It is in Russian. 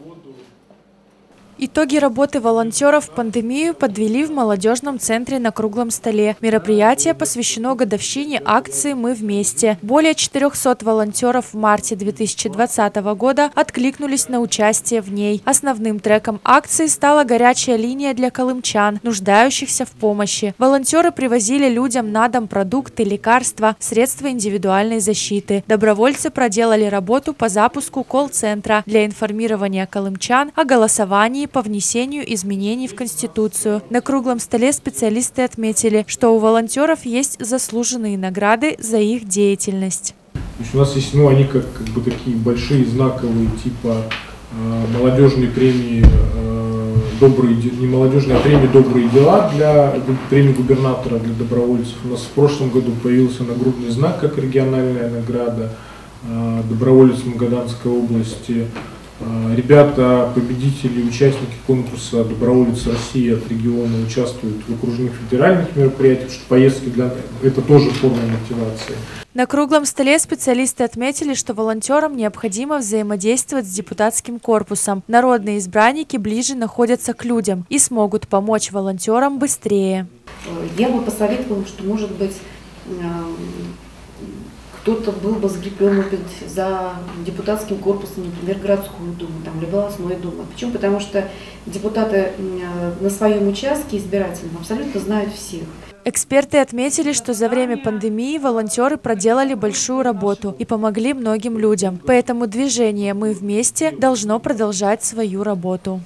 agudo. Итоги работы волонтеров в пандемию подвели в молодежном центре на круглом столе. Мероприятие посвящено годовщине акции «Мы вместе». Более 400 волонтеров в марте 2020 года откликнулись на участие в ней. Основным треком акции стала горячая линия для колымчан, нуждающихся в помощи. Волонтеры привозили людям на дом продукты, лекарства, средства индивидуальной защиты. Добровольцы проделали работу по запуску колл-центра для информирования колымчан о голосовании по внесению изменений в Конституцию. На круглом столе специалисты отметили, что у волонтеров есть заслуженные награды за их деятельность. У нас есть, ну, они как, как бы такие большие знаковые, типа э, молодежной премии э, добрые, не молодежная премия «Добрые дела» для премии губернатора для добровольцев. У нас в прошлом году появился нагрудный знак как региональная награда э, доброволец Магаданской области. А, ребята, победители, участники конкурса «Доброволец России» от региона участвуют в окружных федеральных мероприятиях, что поездки для это тоже форма мотивации. На круглом столе специалисты отметили, что волонтерам необходимо взаимодействовать с депутатским корпусом. Народные избранники ближе находятся к людям и смогут помочь волонтерам быстрее. Я бы посоветовала, что, может быть, кто-то был бы закреплен за депутатским корпусом, например, городскую думу, там, либо областной думу. Почему? Потому что депутаты на своем участке избирательном абсолютно знают всех. Эксперты отметили, что за время пандемии волонтеры проделали большую работу и помогли многим людям. Поэтому движение «Мы вместе» должно продолжать свою работу.